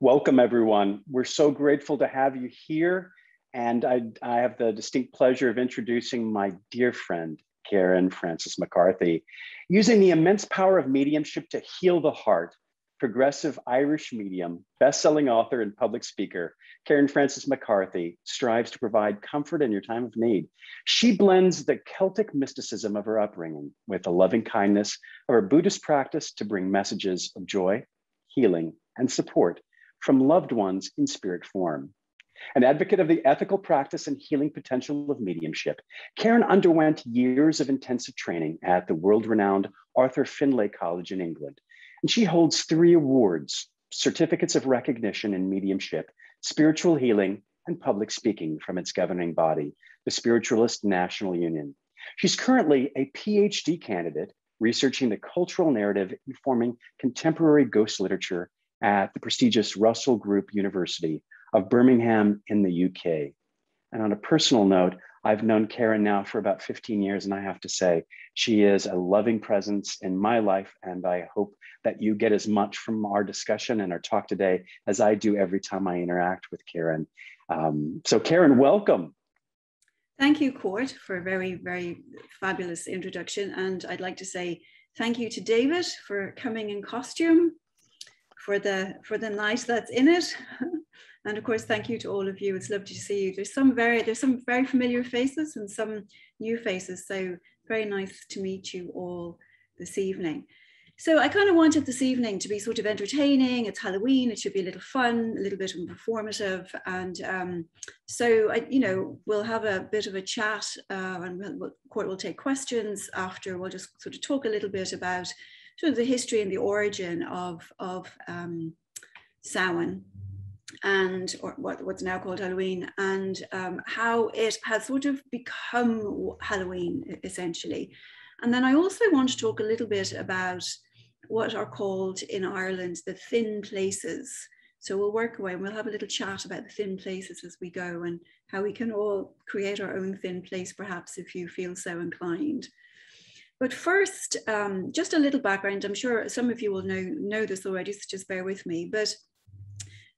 Welcome, everyone. We're so grateful to have you here. And I, I have the distinct pleasure of introducing my dear friend, Karen Frances McCarthy. Using the immense power of mediumship to heal the heart, progressive Irish medium, best-selling author and public speaker, Karen Frances McCarthy strives to provide comfort in your time of need. She blends the Celtic mysticism of her upbringing with the loving kindness of her Buddhist practice to bring messages of joy, healing, and support from loved ones in spirit form. An advocate of the ethical practice and healing potential of mediumship, Karen underwent years of intensive training at the world-renowned Arthur Findlay College in England and she holds three awards certificates of recognition in mediumship, spiritual healing, and public speaking from its governing body, the Spiritualist National Union. She's currently a PhD candidate researching the cultural narrative informing contemporary ghost literature at the prestigious Russell Group University of Birmingham in the UK. And on a personal note, I've known Karen now for about 15 years, and I have to say, she is a loving presence in my life. And I hope that you get as much from our discussion and our talk today as I do every time I interact with Karen. Um, so, Karen, welcome. Thank you, Court, for a very, very fabulous introduction. And I'd like to say thank you to David for coming in costume for the for the night that's in it. And of course, thank you to all of you. It's lovely to see you. There's some very there's some very familiar faces and some new faces. So very nice to meet you all this evening. So I kind of wanted this evening to be sort of entertaining. It's Halloween. It should be a little fun, a little bit informative, and um, so I, you know we'll have a bit of a chat, uh, and we'll, court will take questions after. We'll just sort of talk a little bit about sort of the history and the origin of of um, Samhain and or what, what's now called Halloween, and um, how it has sort of become Halloween essentially. And then I also want to talk a little bit about what are called in Ireland the thin places. So we'll work away and we'll have a little chat about the thin places as we go and how we can all create our own thin place, perhaps if you feel so inclined. But first, um, just a little background. I'm sure some of you will know, know this already, so just bear with me. But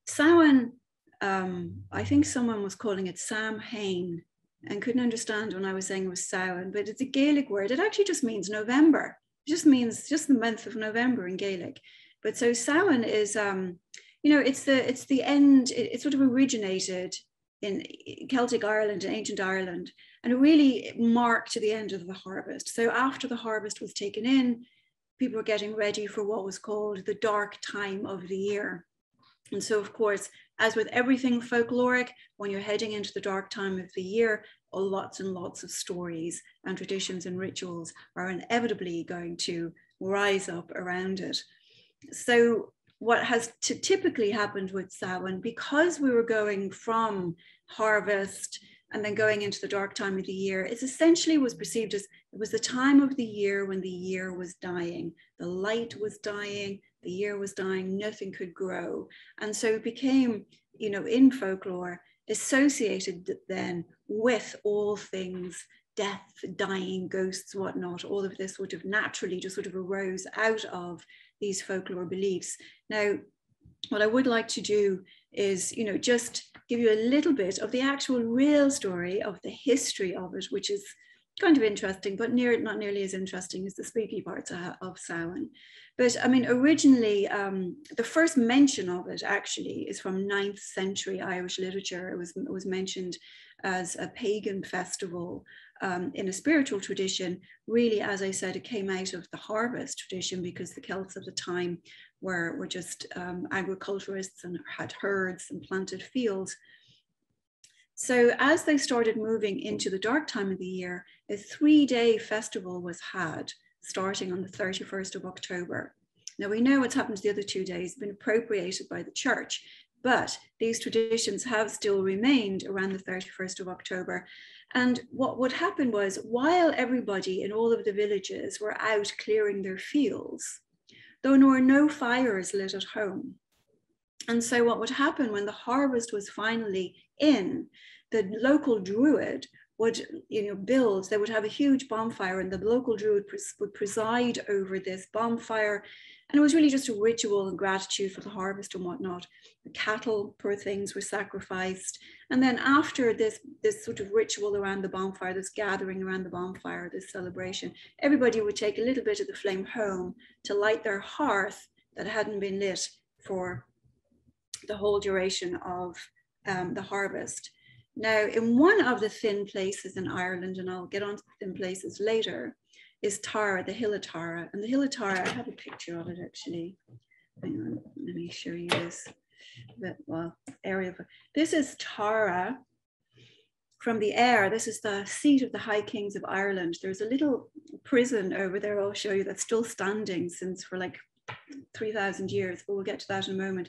Samhain, um, I think someone was calling it Sam Hain and couldn't understand when I was saying it was Samhain, but it's a Gaelic word. It actually just means November. It just means just the month of November in Gaelic. But so Samhain is, um, you know, it's the it's the end. It, it sort of originated in Celtic Ireland and ancient Ireland, and it really marked the end of the harvest. So after the harvest was taken in, people were getting ready for what was called the dark time of the year. And so, of course, as with everything folkloric, when you're heading into the dark time of the year, lots and lots of stories and traditions and rituals are inevitably going to rise up around it. So, what has typically happened with Samhain, because we were going from harvest and then going into the dark time of the year, it essentially was perceived as it was the time of the year when the year was dying. The light was dying, the year was dying, nothing could grow. And so it became, you know, in folklore, associated then with all things death, dying, ghosts, whatnot, all of this sort of naturally just sort of arose out of these folklore beliefs. Now, what I would like to do is, you know, just give you a little bit of the actual real story of the history of it, which is kind of interesting, but near, not nearly as interesting as the spooky parts of, of Samhain. But I mean, originally, um, the first mention of it actually is from 9th century Irish literature. It was, it was mentioned as a pagan festival um, in a spiritual tradition. Really, as I said, it came out of the harvest tradition because the Celts of the time were, were just um, agriculturists and had herds and planted fields. So as they started moving into the dark time of the year, a three day festival was had starting on the 31st of October. Now we know what's happened to the other two days, been appropriated by the church, but these traditions have still remained around the 31st of October. And what would happen was while everybody in all of the villages were out clearing their fields, though were no fires lit at home. And so what would happen when the harvest was finally in, the local druid would you know build they would have a huge bonfire and the local druid would preside over this bonfire and it was really just a ritual and gratitude for the harvest and whatnot. The cattle poor things were sacrificed. And then after this this sort of ritual around the bonfire this gathering around the bonfire this celebration everybody would take a little bit of the flame home to light their hearth that hadn't been lit for the whole duration of um, the harvest. Now, in one of the thin places in Ireland, and I'll get onto the thin places later, is Tara, the hill of Tara. And the hill of Tara, I have a picture of it actually. Hang on, let me show you this. But, well, area of this is Tara from the air. This is the seat of the High Kings of Ireland. There's a little prison over there I'll show you that's still standing since for like 3,000 years, but we'll get to that in a moment.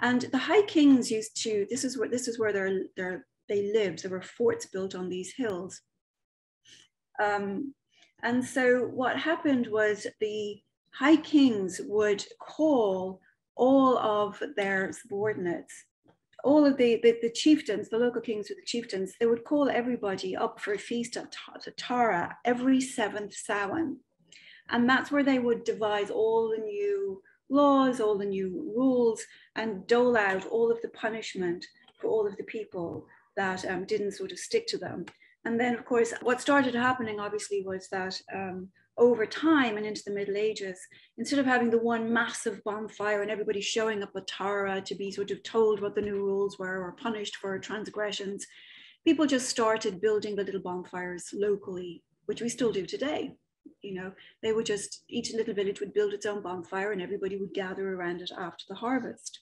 And the High Kings used to, this is where this is where their, their they lived. There were forts built on these hills. Um, and so what happened was the high kings would call all of their subordinates, all of the, the, the chieftains, the local kings or the chieftains, they would call everybody up for a feast at Tara every seventh Samhain. And that's where they would devise all the new laws, all the new rules, and dole out all of the punishment for all of the people that um, didn't sort of stick to them. And then, of course, what started happening obviously was that um, over time and into the Middle Ages, instead of having the one massive bonfire and everybody showing up at Tara to be sort of told what the new rules were or punished for transgressions, people just started building the little bonfires locally, which we still do today. You know, they would just, each little village would build its own bonfire and everybody would gather around it after the harvest.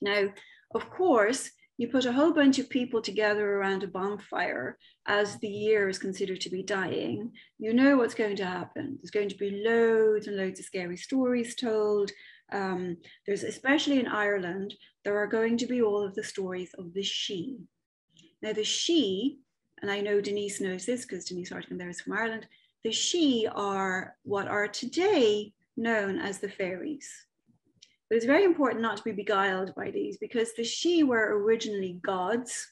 Now, of course, you put a whole bunch of people together around a bonfire as the year is considered to be dying, you know what's going to happen. There's going to be loads and loads of scary stories told. Um, there's, especially in Ireland, there are going to be all of the stories of the Sidhe. Now, the Sidhe, and I know Denise knows this because Denise Hartigan there is from Ireland, the Sidhe are what are today known as the fairies. But it's very important not to be beguiled by these because the Sidhe were originally gods.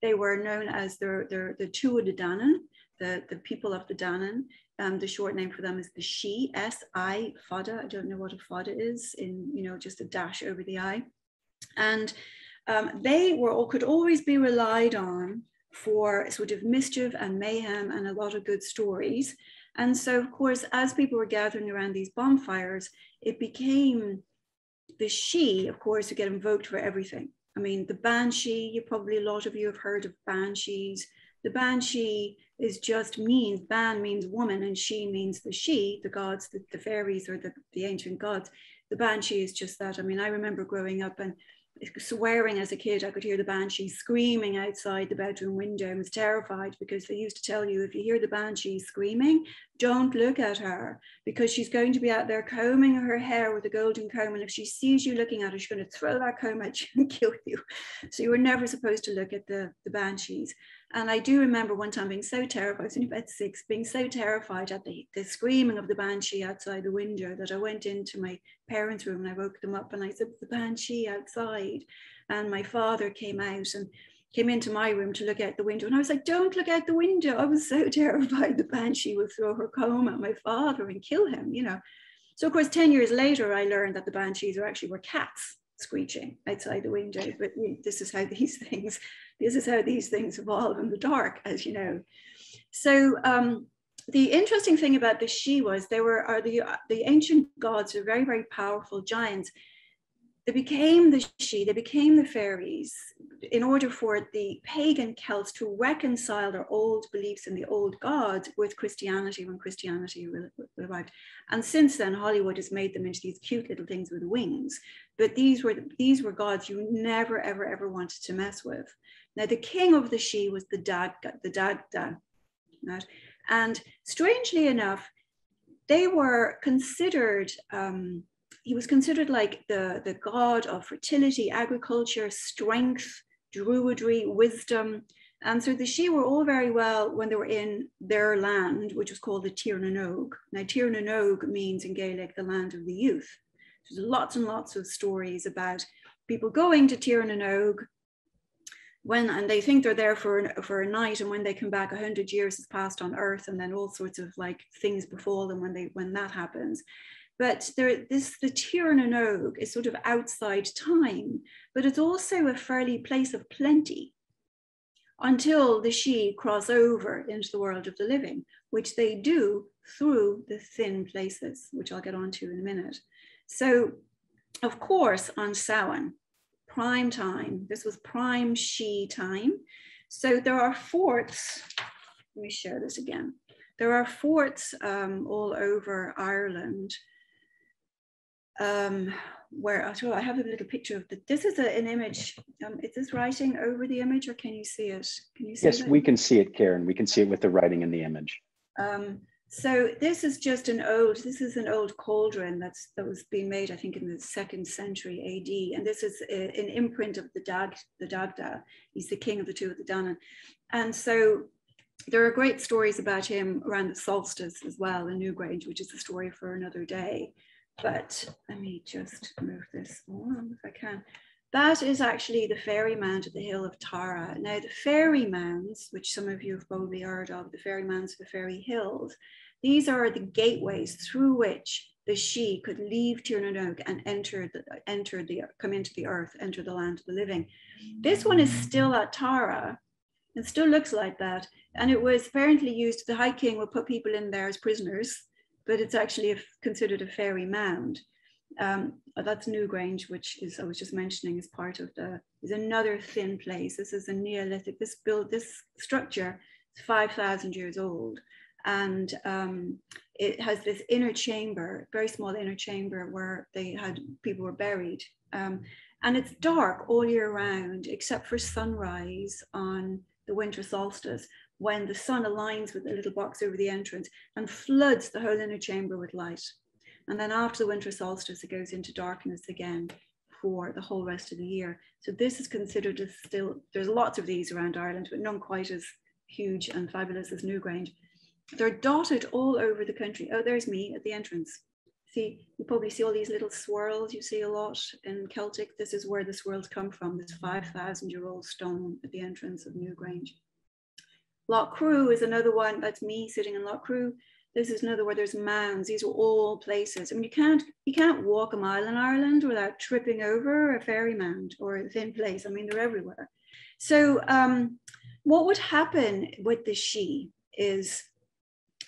They were known as the, the, the Tuatha Danann, the, the people of the Danann. Um, the short name for them is the Sidhe, S-I, Fada. I don't know what a Fada is in, you know, just a dash over the I. And um, they were could always be relied on for sort of mischief and mayhem and a lot of good stories. And so, of course, as people were gathering around these bonfires, it became the Sidhe, of course, to get invoked for everything. I mean, the banshee, you probably a lot of you have heard of banshees. The banshee is just means, ban means woman, and Sidhe means the Sidhe, the gods, the, the fairies or the, the ancient gods. The banshee is just that. I mean, I remember growing up and swearing as a kid. I could hear the banshee screaming outside the bedroom window. I was terrified because they used to tell you if you hear the banshee screaming, don't look at her because she's going to be out there combing her hair with a golden comb. And if she sees you looking at her, she's going to throw that comb at you and kill you. So you were never supposed to look at the, the banshees. And I do remember one time being so terrified, I was only about six, being so terrified at the, the screaming of the banshee outside the window that I went into my parents' room and I woke them up and I said, the banshee outside. And my father came out and came into my room to look out the window. And I was like, don't look out the window. I was so terrified the banshee would throw her comb at my father and kill him, you know. So of course, 10 years later, I learned that the banshees are actually were cats screeching outside the window. But this is how these things this is how these things evolve in the dark, as you know. So um, the interesting thing about the Sidhe was they were are the the ancient gods are very very powerful giants. They became the Sidhe, they became the fairies in order for the pagan Celts to reconcile their old beliefs in the old gods with Christianity when Christianity arrived. And since then, Hollywood has made them into these cute little things with wings. But these were these were gods you never ever ever wanted to mess with. Now, the king of the Sidhe was the Dad, the Dagda. Right? And strangely enough, they were considered, um, he was considered like the, the god of fertility, agriculture, strength, druidry, wisdom. And so the Sidhe were all very well when they were in their land, which was called the Tir na nÓg. Now, Tir na nÓg means in Gaelic, the land of the youth. There's lots and lots of stories about people going to Tir na nÓg when and they think they're there for for a night and when they come back 100 years has passed on earth and then all sorts of like things befall them when they when that happens. But there this the Tír na nÓg is sort of outside time but it's also a fairly place of plenty until the Sidhe cross over into the world of the living which they do through the thin places which I'll get onto in a minute. So of course on Samhain prime time. This was prime Sidhe time. So there are forts, let me show this again. There are forts um, all over Ireland um, where oh, I have a little picture of the, this is a, an image. Um, is this writing over the image or can you see it? Can you see Yes, we can see it, Karen. We can see it with the writing in the image. Um, so this is just an old, this is an old cauldron that's, that was being made, I think, in the second century AD. And this is a, an imprint of the Dag, the Dagda. He's the king of the Tuatha Dé Danann. And so there are great stories about him around the solstice as well in Newgrange, which is a story for another day. But let me just move this on if I can. That is actually the fairy mound at the hill of Tara. Now, the fairy mounds, which some of you have probably heard of, the fairy mounds of the fairy hills, these are the gateways through which the Sidhe could leave Tír na nÓg and enter the, enter the, come into the earth, enter the land of the living. This one is still at Tara. It still looks like that. And it was apparently used, the High King would put people in there as prisoners, but it's actually a, considered a fairy mound. Um, that's Newgrange, which is I was just mentioning is part of the is another thin place. This is a Neolithic. This build this structure is five thousand years old, and um, it has this inner chamber, very small inner chamber where they had people were buried. Um, and it's dark all year round, except for sunrise on the winter solstice, when the sun aligns with the little box over the entrance and floods the whole inner chamber with light. And then after the winter solstice, it goes into darkness again for the whole rest of the year. So this is considered as still, there's lots of these around Ireland, but none quite as huge and fabulous as Newgrange. They're dotted all over the country. Oh, there's me at the entrance. See, you probably see all these little swirls you see a lot in Celtic. This is where the swirls come from, this 5,000 year old stone at the entrance of Newgrange. Loughcrew is another one. That's me sitting in Loughcrew. This is another where there's mounds. These are all places. I mean, you can't you can't walk a mile in Ireland without tripping over a fairy mound or a thin place. I mean, they're everywhere. So um, what would happen with the Sidhe is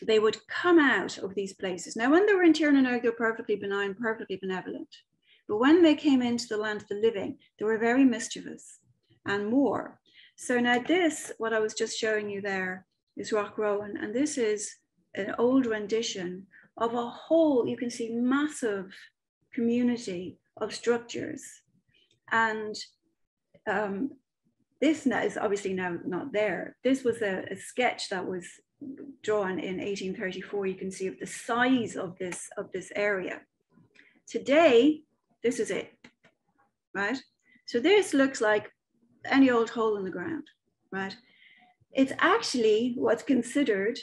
they would come out of these places. Now, when they were in Tír na nÓg, they were perfectly benign, perfectly benevolent. But when they came into the land of the living, they were very mischievous and more. So now this, what I was just showing you there, is Rathcroghan. and this is an old rendition of a whole, you can see massive community of structures. And um, this is obviously now not there. This was a, a sketch that was drawn in 1834, you can see of the size of this, of this area. Today, this is it, right? So this looks like any old hole in the ground, right? It's actually what's considered,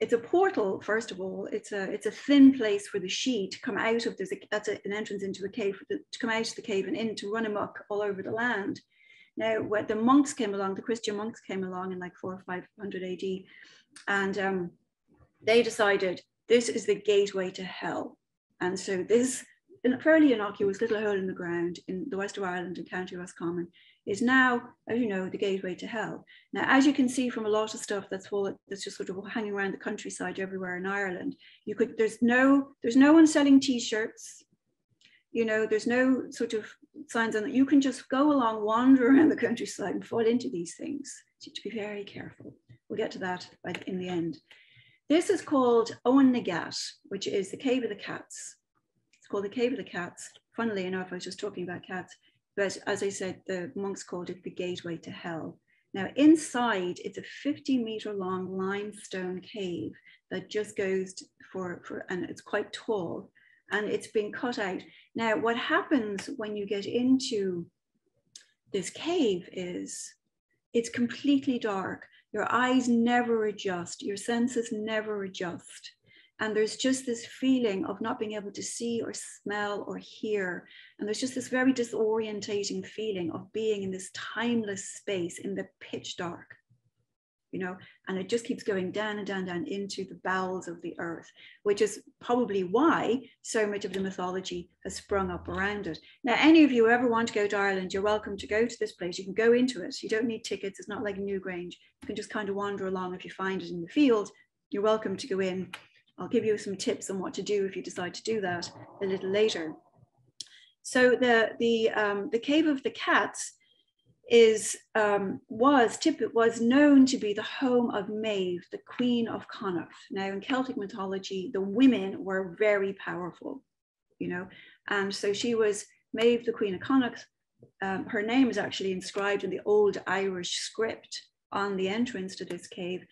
it's a portal, first of all, it's a, it's a thin place for the Sídhe to come out of, there's a, that's a, an entrance into a cave, the, to come out of the cave and in to run amok all over the land. Now, when the monks came along, the Christian monks came along in like four or 500 AD, and um, they decided this is the gateway to hell. And so this fairly innocuous little hole in the ground in the west of Ireland in County Roscommon is now, as you know, the gateway to hell. Now, as you can see from a lot of stuff that's full, that's just sort of hanging around the countryside everywhere in Ireland, you could there's no there's no one selling t-shirts. You know, there's no sort of signs on that. You can just go along, wander around the countryside and fall into these things. So you have to be very careful. We'll get to that in the end. This is called Oweynagat, which is the Cave of the Cats. It's called the Cave of the Cats. Funnily enough, I was just talking about cats, but as I said, the monks called it the gateway to hell. Now inside, it's a 50 meter long limestone cave that just goes for, for and it's quite tall and it's been cut out. Now, what happens when you get into this cave is it's completely dark. Your eyes never adjust, your senses never adjust. And there's just this feeling of not being able to see or smell or hear. And there's just this very disorientating feeling of being in this timeless space in the pitch dark you know, and it just keeps going down and down, down into the bowels of the earth, which is probably why so much of the mythology has sprung up around it. Now, any of you ever want to go to Ireland, you're welcome to go to this place. You can go into it. You don't need tickets. It's not like Newgrange. You can just kind of wander along if you find it in the field. You're welcome to go in. I'll give you some tips on what to do if you decide to do that a little later. So the the um, the cave of the cats is um, was tip- was known to be the home of Maeve, the queen of Connacht. Now, in Celtic mythology, the women were very powerful, you know, and so she was Maeve, the queen of Connacht. Um, her name is actually inscribed in the old Irish script on the entrance to this cave.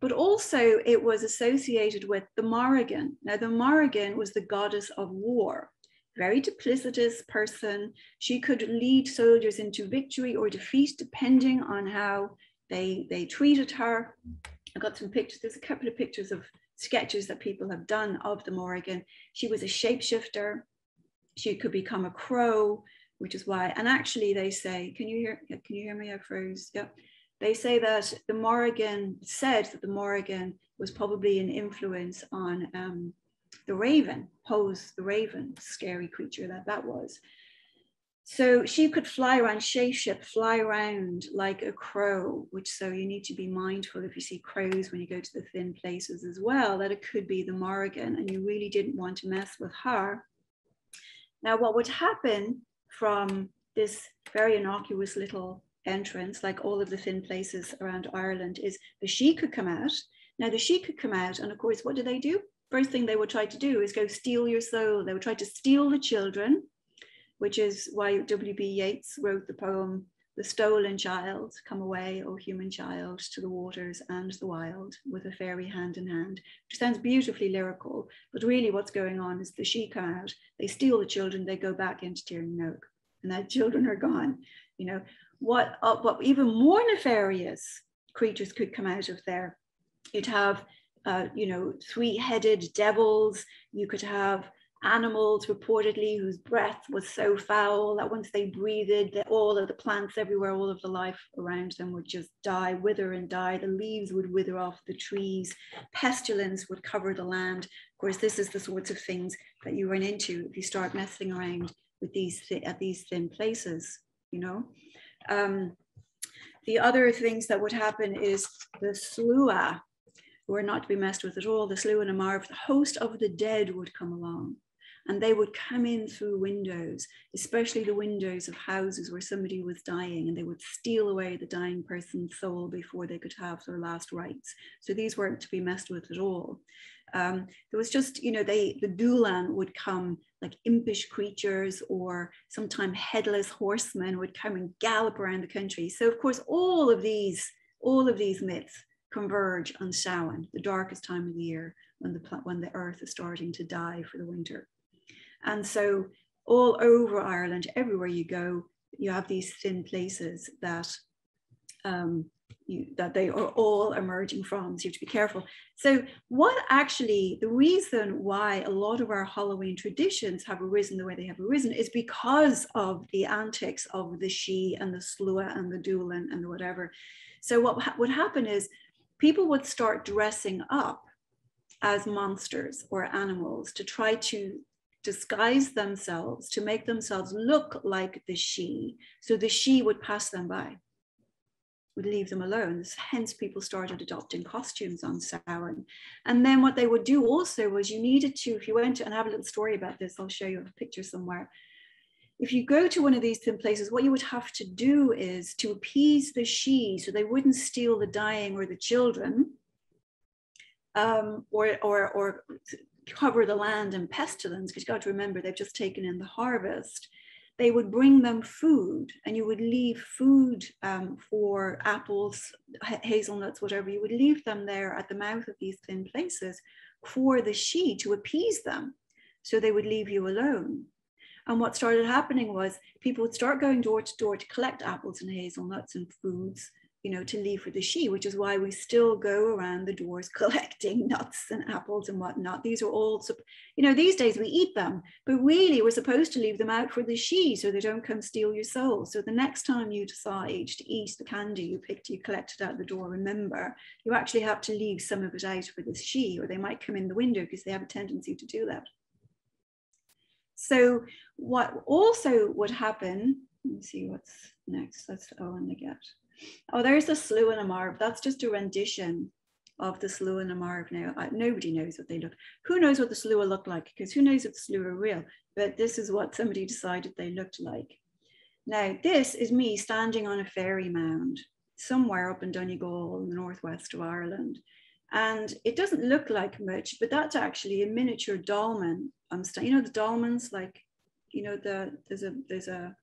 But also, it was associated with the Morrigan. Now, the Morrigan was the goddess of war very duplicitous person. She could lead soldiers into victory or defeat, depending on how they, they treated her. I got some pictures, there's a couple of pictures of sketches that people have done of the Morrigan. She was a shapeshifter. She could become a crow, which is why, and actually they say, can you hear, can you hear me? I froze, yeah. They say that the Morrigan, said that the Morrigan was probably an influence on um, the raven, Poe's the raven, scary creature that that was. So she could fly around, shapeshift, fly around like a crow, which so you need to be mindful if you see crows when you go to the thin places as well, that it could be the Morrigan and you really didn't want to mess with her. Now, what would happen from this very innocuous little entrance, like all of the thin places around Ireland, is the Sidhe could come out. Now, the Sidhe could come out, and of course, what do they do? First thing they would try to do is go steal your soul. They would try to steal the children, which is why W.B. Yeats wrote the poem, The Stolen Child, Come Away, O Human Child, to the waters and the wild, with a fairy hand in hand, which sounds beautifully lyrical, but really what's going on is the Sidhe come out, they steal the children, they go back into Tír na nÓg, and that children are gone. You know, what, uh, what even more nefarious creatures could come out of there. You'd have uh, you know, three-headed devils. You could have animals reportedly whose breath was so foul that once they breathed, all of the plants everywhere, all of the life around them would just die, wither and die. The leaves would wither off the trees. Pestilence would cover the land. Of course, this is the sorts of things that you run into if you start messing around with these at these thin places, you know. Um, the other things that would happen is the slua, were not to be messed with at all, the na Marbh, the host of the dead would come along and they would come in through windows, especially the windows of houses where somebody was dying, and they would steal away the dying person's soul before they could have their last rites. So these weren't to be messed with at all. Um, there was just, you know, they the Dúlan would come like impish creatures, or sometimes headless horsemen would come and gallop around the country. So of course, all of these, all of these myths converge on Samhain, the darkest time of the year when the, when the earth is starting to die for the winter. And so all over Ireland, everywhere you go, you have these thin places that um, you, that they are all emerging from. So you have to be careful. So what actually, the reason why a lot of our Halloween traditions have arisen the way they have arisen is because of the antics of the Sidhe and the slua and the dúlan and whatever. So what ha would happen is people would start dressing up as monsters or animals to try to disguise themselves, to make themselves look like the Sidhe. So the Sidhe would pass them by, would leave them alone. Hence, people started adopting costumes on Samhain. And then what they would do also was you needed to, if you went to, and I have a little story about this, I'll show you a picture somewhere if you go to one of these thin places, what you would have to do is to appease the Sidhe so they wouldn't steal the dying or the children um, or, or, or cover the land in pestilence, because you've got to remember they've just taken in the harvest. They would bring them food and you would leave food um, for apples, hazelnuts, whatever. You would leave them there at the mouth of these thin places for the Sidhe to appease them. So they would leave you alone. And what started happening was people would start going door to door to collect apples and hazelnuts and foods you know, to leave for the Sídhe, which is why we still go around the doors collecting nuts and apples and whatnot. These are all, you know, these days we eat them, but really we're supposed to leave them out for the Sídhe so they don't come steal your soul. So the next time you decide to eat the candy you picked, you collected out the door, remember, you actually have to leave some of it out for the Sídhe, or they might come in the window because they have a tendency to do that. So what also would happen, let me see what's next, that's oh, and the get. Oh, there's the Slua na Marbh. That's just a rendition of the Slua na Marbh now. I, nobody knows what they look. Who knows what the Slua look like? Because who knows if the Slua are real? But this is what somebody decided they looked like. Now, this is me standing on a fairy mound somewhere up in Donegal in the northwest of Ireland. And it doesn't look like much, but that's actually a miniature dolmen. Um, St- you know the dolmens, like, you know, the there's a there's a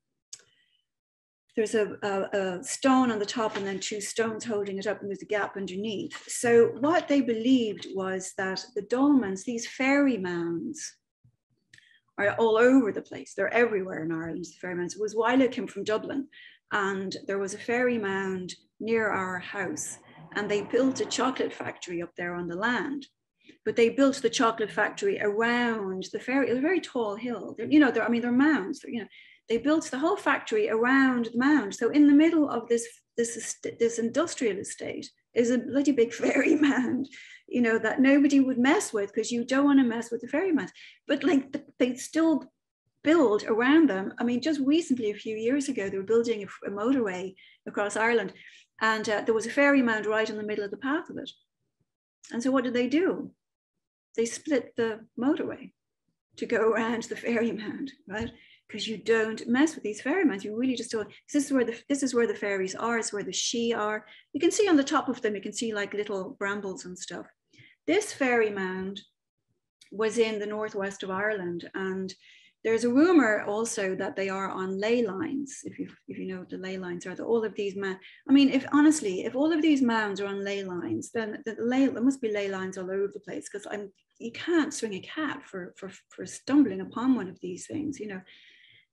there's a, a, a, stone on the top and then two stones holding it up and there's a gap underneath. So what they believed was that the dolmens, these fairy mounds, are all over the place. They're everywhere in Ireland, the fairy mounds. It was while I came from Dublin and there was a fairy mound near our house and they built a chocolate factory up there on the land. But they built the chocolate factory around the fairy, it was a very tall hill. They're, you know, I mean, they're mounds, they're, you know, they built the whole factory around the mound. So in the middle of this, this, this industrial estate is a bloody big fairy mound, you know, that nobody would mess with because you don't want to mess with the fairy mound. But like they still build around them. I mean, just recently, a few years ago, they were building a, a motorway across Ireland and uh, there was a fairy mound right in the middle of the path of it. And so what did they do? They split the motorway to go around the fairy mound, right? because you don't mess with these fairy mounds. You really just don't. This is where the this is where the fairies are. It's where the she are. You can see on the top of them. You can see like little brambles and stuff. This fairy mound was in the northwest of Ireland, and there's a rumor also that they are on ley lines. If you if you know what the ley lines are, that all of these man. I mean, if honestly, if all of these mounds are on ley lines, then the ley there must be ley lines all over the place because I'm you can't swing a cat for for for stumbling upon one of these things. You know,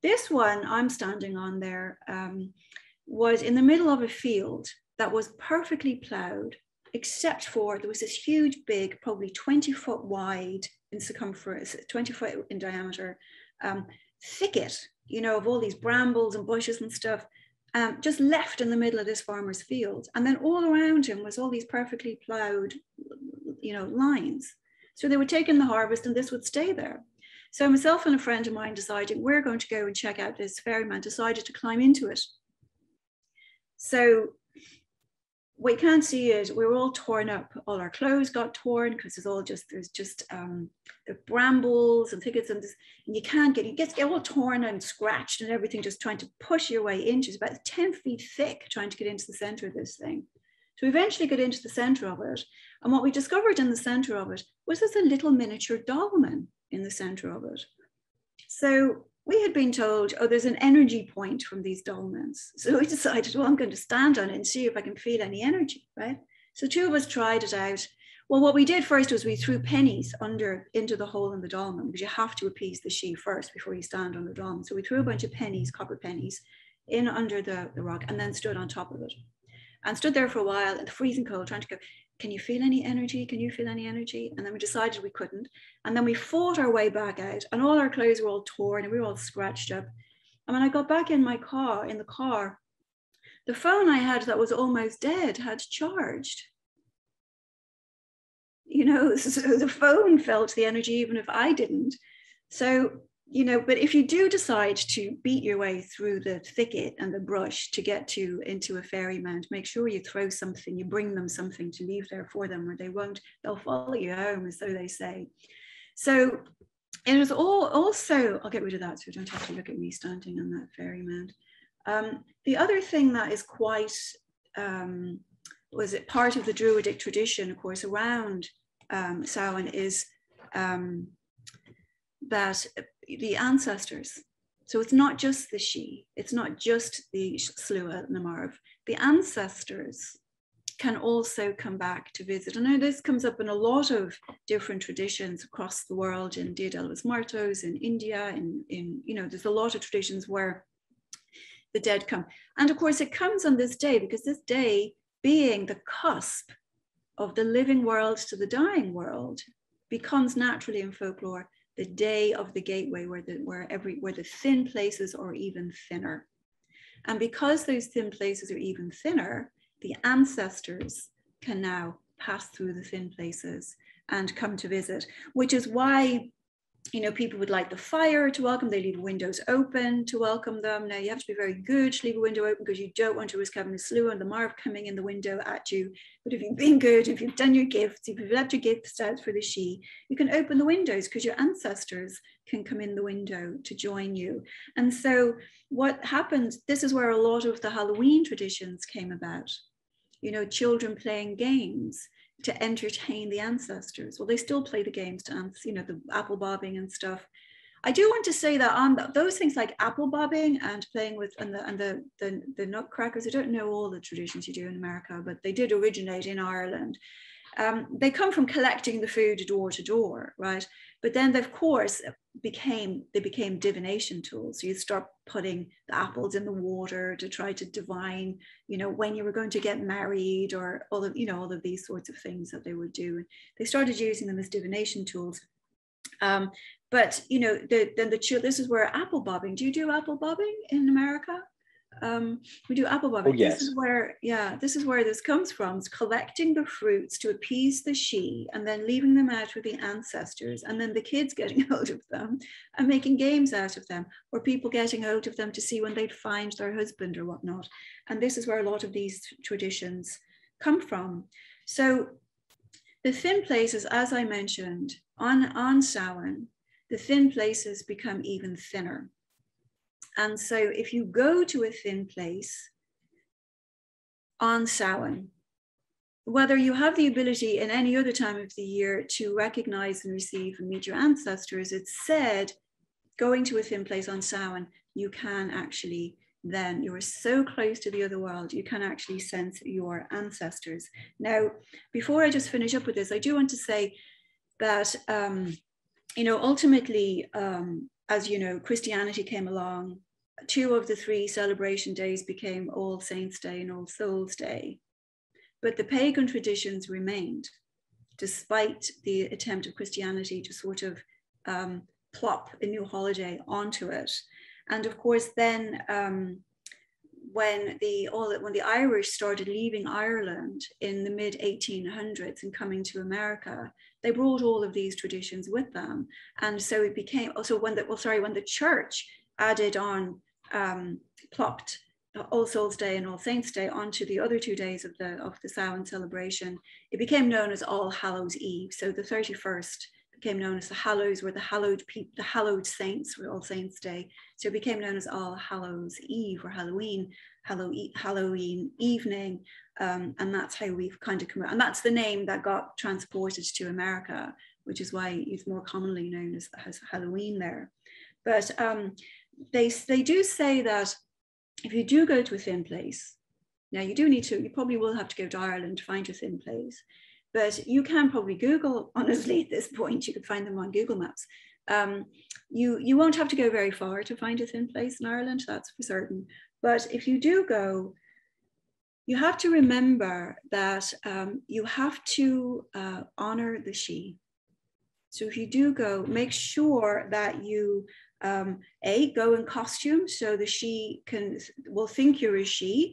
this one I'm standing on there um, was in the middle of a field that was perfectly plowed, except for there was this huge, big, probably 20 foot wide in circumference, 20 foot in diameter, um, thicket, you know, of all these brambles and bushes and stuff, um, just left in the middle of this farmer's field. And then all around him was all these perfectly plowed, you know, lines. So they would take in the harvest and this would stay there. So myself and a friend of mine decided we're going to go and check out this fairy mound, decided to climb into it. So we can't see is We were all torn up. All our clothes got torn because it's all just there's just um, the brambles and thickets and this, and you can't get you get all torn and scratched and everything. Just trying to push your way into. It's about ten feet thick, trying to get into the center of this thing. So we eventually got into the center of it, and what we discovered in the center of it was there's a little miniature dolmen in the center of it. So we had been told, oh, there's an energy point from these dolmens. So we decided, well, I'm going to stand on it and see if I can feel any energy, right? So two of us tried it out. Well, what we did first was we threw pennies under into the hole in the dolmen because you have to appease the Sidhe first before you stand on the dolmen. So we threw a bunch of pennies, copper pennies, in under the, the rock and then stood on top of it and stood there for a while in the freezing cold trying to go can you feel any energy? Can you feel any energy? And then we decided we couldn't. And then we fought our way back out, and all our clothes were all torn and we were all scratched up. And when I got back in my car, in the car, the phone I had that was almost dead had charged. You know, so the phone felt the energy even if I didn't. So you know but if you do decide to beat your way through the thicket and the brush to get to into a fairy mound make sure you throw something you bring them something to leave there for them or they won't they'll follow you home as though they say. So it was all also i'll get rid of that so don't have to look at me standing on that fairy mound um, the other thing that is quite um, was it part of the druidic tradition of course around um, Samhain is um, that the ancestors. So it's not just the Sidhe, it's not just the Slua na Marbh. The ancestors can also come back to visit. I know this comes up in a lot of different traditions across the world in Dia de los Muertos, in India, in, in, you know, there's a lot of traditions where the dead come. And of course, it comes on this day because this day being the cusp of the living world to the dying world becomes naturally in folklore the day of the gateway where the where every where the thin places are even thinner. And because those thin places are even thinner the ancestors can now pass through the thin places and come to visit which is why you know, people would light the fire to welcome. They leave windows open to welcome them. Now you have to be very good to leave a window open because you don't want to risk having a slew and the marv coming in the window at you. But if you've been good, if you've done your gifts, if you've left your gifts out for the Sidhe, you can open the windows because your ancestors can come in the window to join you. And so what happened, this is where a lot of the Halloween traditions came about. You know, children playing games to entertain the ancestors. Well, they still play the games to, you know, the apple bobbing and stuff. I do want to say that on those things like apple bobbing and playing with and the and the, the the nutcrackers. I don't know all the traditions you do in America, but they did originate in Ireland. Um, they come from collecting the food door to door, right? But then, of course, became they became divination tools. You start putting the apples in the water to try to divine, you know, when you were going to get married, or all of you know all of these sorts of things that they would do. They started using them as divination tools. Um, but you know, the, then the this is where apple bobbing. Do you do apple bobbing in America? Um, we do apple bobbing. Oh, yes. This is where, yeah, this is where this comes from. It's collecting the fruits to appease the Sidhe and then leaving them out with the ancestors and then the kids getting hold of them and making games out of them or people getting hold of them to see when they'd find their husband or whatnot. And this is where a lot of these traditions come from. So the thin places, as I mentioned, on, on Samhain, the thin places become even thinner. And so if you go to a thin place on Samhain, whether you have the ability in any other time of the year to recognize and receive and meet your ancestors, it's said going to a thin place on Samhain, you can actually then, you are so close to the other world, you can actually sense your ancestors. Now, before I just finish up with this, I do want to say that, um, you know, ultimately, um, as you know, Christianity came along two of the three celebration days became All Saints' Day and All Souls' Day. But the pagan traditions remained, despite the attempt of Christianity to sort of um, plop a new holiday onto it. And of course, then um, when the all when the Irish started leaving Ireland in the mid 1800s and coming to America, they brought all of these traditions with them. And so it became also when the well, sorry, when the church added on um, plopped All Souls Day and All Saints Day onto the other two days of the of the Samhain celebration, it became known as All Hallows Eve. So the 31st became known as the Hallows, where the hallowed people, the hallowed saints were All Saints Day. So it became known as All Hallows Eve or Halloween, Halloween evening. Um, and that's how we've kind of come. And that's the name that got transported to America, which is why it's more commonly known as, as Halloween there. But um, they, they do say that if you do go to a thin place, now you do need to, you probably will have to go to Ireland to find a thin place, but you can probably Google, honestly, at this point, you could find them on Google Maps. Um, you, you won't have to go very far to find a thin place in Ireland, that's for certain. But if you do go, you have to remember that um, you have to uh, honor the Sidhe. So if you do go, make sure that you um, a go in costume so the Sidhe can will think you're a Sidhe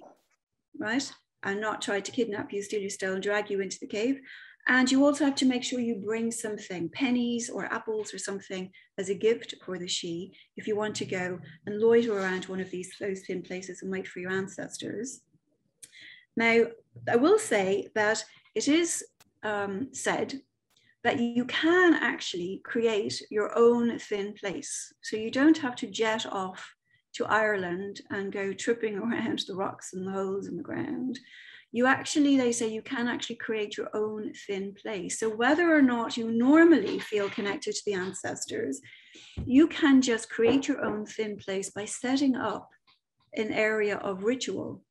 right? And not try to kidnap you steal your stone drag you into the cave. And you also have to make sure you bring something pennies or apples or something as a gift for the Sidhe if you want to go and loiter around one of these those thin places and wait for your ancestors. Now i will say that it is um, said that you can actually create your own thin place. So you don't have to jet off to Ireland and go tripping around the rocks and the holes in the ground. You actually, they say, you can actually create your own thin place. So whether or not you normally feel connected to the ancestors, you can just create your own thin place by setting up an area of ritual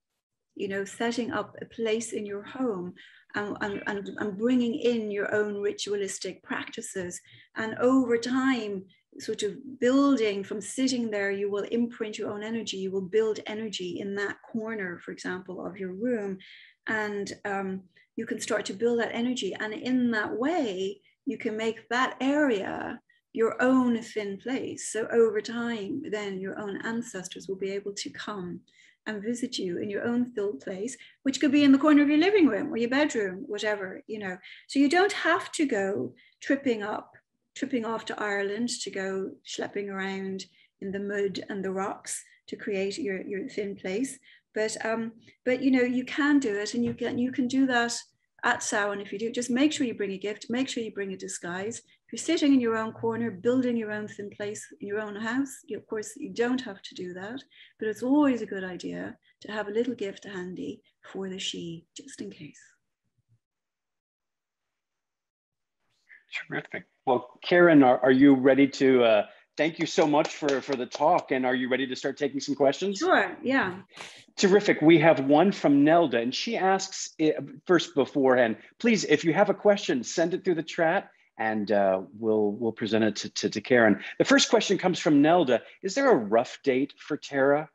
you know, setting up a place in your home and, and, and bringing in your own ritualistic practices. And over time, sort of building from sitting there, you will imprint your own energy. You will build energy in that corner, for example, of your room. and um, you can start to build that energy. And in that way, you can make that area your own thin place. So over time, then your own ancestors will be able to come and visit you in your own filled place, which could be in the corner of your living room or your bedroom, whatever, you know. So you don't have to go tripping up, tripping off to Ireland to go schlepping around in the mud and the rocks to create your, your thin place. But um, but you know, you can do it and you can you can do that at Samhain if you do, just make sure you bring a gift, make sure you bring a disguise. You're sitting in your own corner, building your own thin place in your own house, you, of course, you don't have to do that, but it's always a good idea to have a little gift handy for the Sidhe, just in case. Terrific. Well, Karen, are, are you ready to uh, thank you so much for, for the talk. And are you ready to start taking some questions? Sure, yeah. Terrific. We have one from Nelda, and she asks first beforehand, please, if you have a question, send it through the chat and uh, we'll we'll present it to, to, to, Karen. The first question comes from Nelda. Is there a rough date for Tara?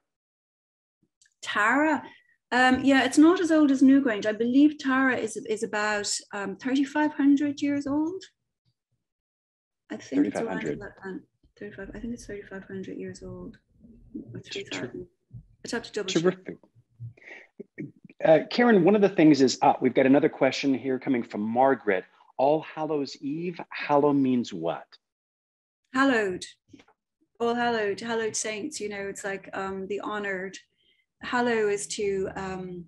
Tara? Um, yeah, it's not as old as Newgrange. I believe Tara is, is about um, 3,500 years old. I think it's around that time. 35, I think it's 3,500 years old. Or 3,000. I'd have to double Terrific. Uh, Karen, one of the things is, ah, we've got another question here coming from Margaret. All Hallows Eve, hallow means what? Hallowed. All hallowed, hallowed saints, you know, it's like um, the honored. Hallow is to um,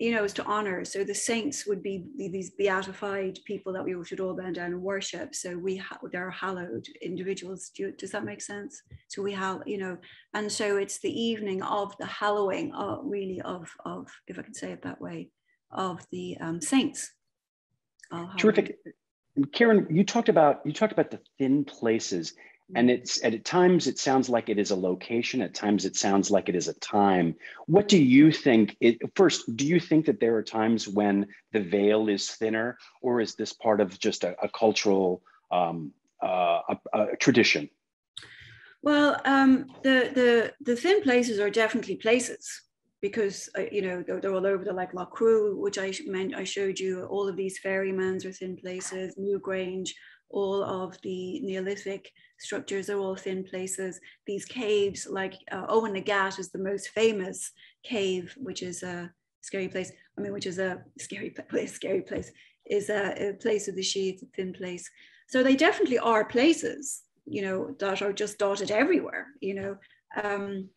you know, is to honor. So the saints would be these beatified people that we should all bend down and worship. So we ha- they're hallowed individuals. Do you, does that make sense? So we have, you know, and so it's the evening of the hallowing, uh, really of of if I can say it that way, of the um, saints. Terrific, Karen. You talked about you talked about the thin places and it's at times it sounds like it is a location at times it sounds like it is a time. What do you think it, first do you think that there are times when the veil is thinner or is this part of just a, a cultural um, uh, a, a tradition? Well um, the, the the thin places are definitely places because uh, you know they're, they're, all over the like Loughcrew, which I meant I showed you. All of these fairy mounds are thin places. Newgrange, all of the Neolithic structures are all thin places. These caves, like uh, Oweynagat is the most famous cave, which is a scary place. I mean, which is a scary place, scary place, is a, a place of the sheath, a thin place. So they definitely are places, you know, that are just dotted everywhere, you know. Um,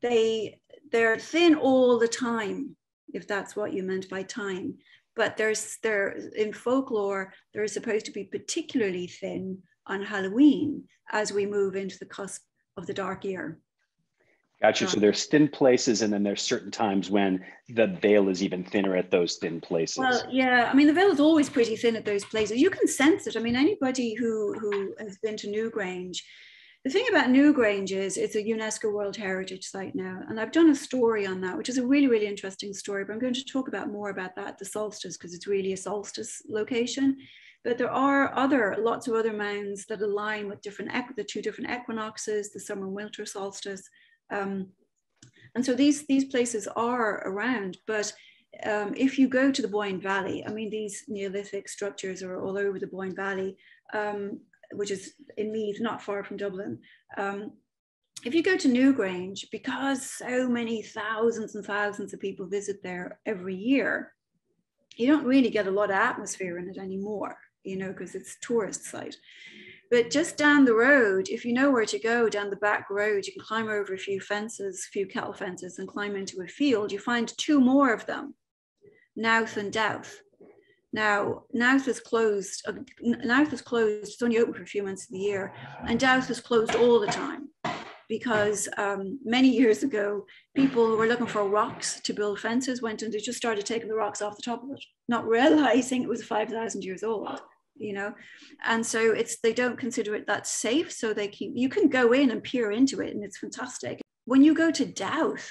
they, they're thin all the time, if that's what you meant by time but there's there in folklore they're supposed to be particularly thin on Halloween as we move into the cusp of the dark year. Gotcha. So there's thin places, and then there's certain times when the veil is even thinner at those thin places. Well, yeah. I mean, the veil is always pretty thin at those places. You can sense it. I mean, anybody who who has been to Newgrange, the thing about Newgrange is it's a UNESCO World Heritage Site now, and I've done a story on that, which is a really really interesting story. But I'm going to talk about more about that the solstice because it's really a solstice location. But there are other, lots of other mounds that align with different, the two different equinoxes, the summer and winter solstice. Um, and so these, these places are around, but um, if you go to the Boyne Valley, I mean, these Neolithic structures are all over the Boyne Valley, um, which is in Meath, not far from Dublin. Um, if you go to Newgrange, because so many thousands and thousands of people visit there every year, you don't really get a lot of atmosphere in it anymore you know, because it's a tourist site. But just down the road, if you know where to go down the back road, you can climb over a few fences, a few cattle fences, and climb into a field. You find two more of them, Knowth and Dowth. Now, Knowth is closed. Uh, is closed. It's only open for a few months of the year, and Dowth is closed all the time because um, many years ago, people who were looking for rocks to build fences went and they just started taking the rocks off the top of it, not realizing it was 5,000 years old you know and so it's they don't consider it that safe so they keep you can go in and peer into it and it's fantastic when you go to Dowth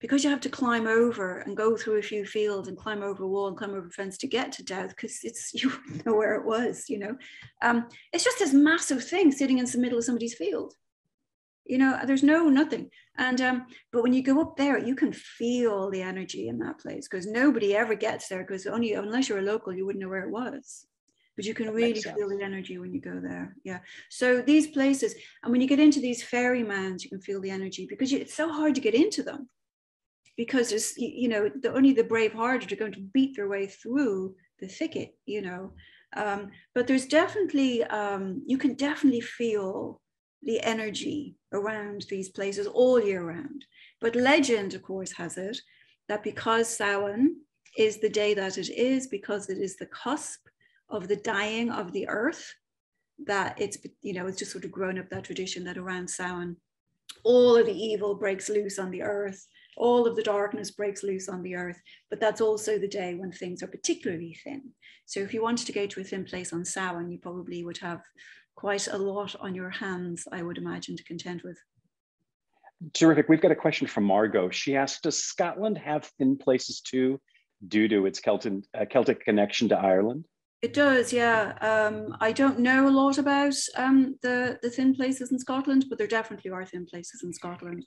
because you have to climb over and go through a few fields and climb over a wall and climb over a fence to get to Dowth because it's you know where it was you know? Um, it's just this massive thing sitting in the middle of somebody's field. You know there's no nothing. And um but when you go up there you can feel the energy in that place because nobody ever gets there because only unless you're a local you wouldn't know where it was. But you can really feel the energy when you go there yeah. So these places and when you get into these fairy mounds you can feel the energy because you, it's so hard to get into them because there's you know the, only the brave hearted are going to beat their way through the thicket you know um, but there's definitely um, you can definitely feel the energy around these places all year round. But legend, of course, has it that because Samhain is the day that it is, because it is the cusp of the dying of the earth, that it's, you know, it's just sort of grown up that tradition that around Samhain, all of the evil breaks loose on the earth, all of the darkness breaks loose on the earth, but that's also the day when things are particularly thin. So if you wanted to go to a thin place on Samhain, you probably would have quite a lot on your hands, I would imagine, to contend with. Terrific. We've got a question from Margot. She asked, does Scotland have thin places too, due to its Celtic, uh, Celtic connection to Ireland? It does, yeah. Um, I don't know a lot about um, the, the thin places in Scotland, but there definitely are thin places in Scotland.